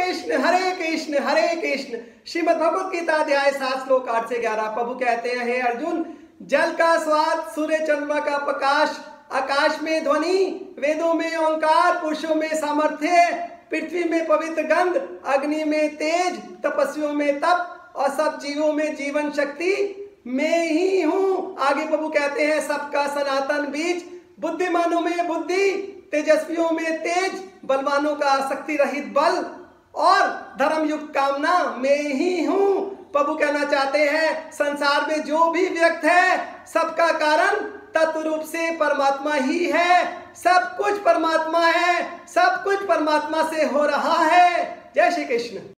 कृष्ण, हरे कृष्ण हरे कृष्ण। श्रीमद भगवत गीता अध्याय सात श्लोक आठ से ग्यारह। प्रभु कहते हैं, हे अर्जुन, जल का स्वाद, सूर्य चंद्रमा का प्रकाश, आकाश में ध्वनि, वेदों में ओंकार, पुरुषों में सामर्थ्य, पृथ्वी में पवित्र गंध, अग्नि में तेज, तपस्वियों में तप और सब जीवों में जीवन शक्ति, मैं ही हूँ। आगे प्रभु कहते हैं, सबका सनातन बीज, बुद्धिमानों में बुद्धि, तेजस्वियों में तेज, बलवानों का शक्ति रहित बल धर्म युक्त कामना में ही हूँ। प्रभु कहना चाहते हैं, संसार में जो भी व्यक्त है, सबका कारण तत्व रूप से परमात्मा ही है। सब कुछ परमात्मा है, सब कुछ परमात्मा से हो रहा है। जय श्री कृष्ण।